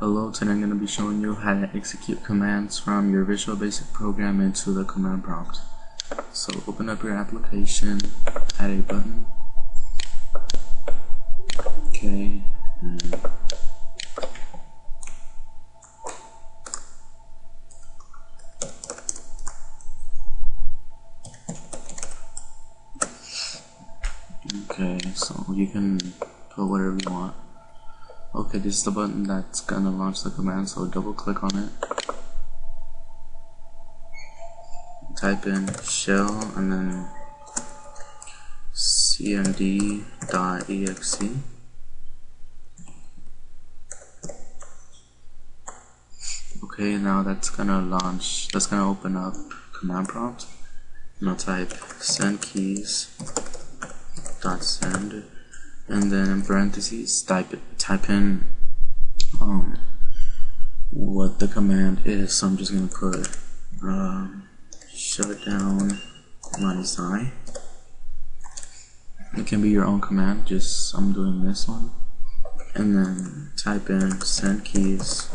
Hello, today I'm going to be showing you how to execute commands from your Visual Basic program into the command prompt. So open up your application, add a button. Okay. and Okay, so you can put whatever you want. Okay, this is the button that's gonna launch the command, so double click on it. Type in shell and then cmd.exe. Okay, now that's gonna launch, that's gonna open up command prompt. I'll type send keys dot send and then in parentheses type type in um, what the command is. So I'm just gonna put um, shut down minus i. It can be your own command just I'm doing this one. And then type in send keys.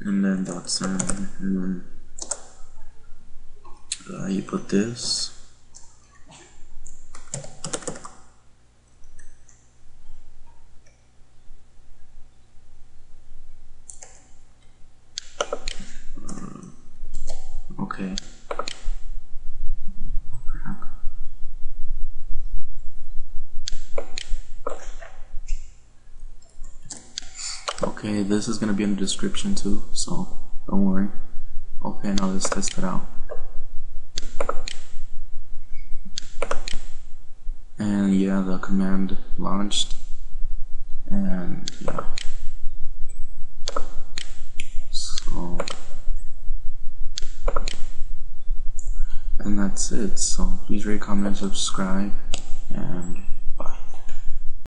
And then dot send. And then uh, you put this Okay. Okay, this is gonna be in the description too, so don't worry. Okay, now let's test it out. And yeah, the command launched. And yeah. So and that's it. So please rate, comment, subscribe, and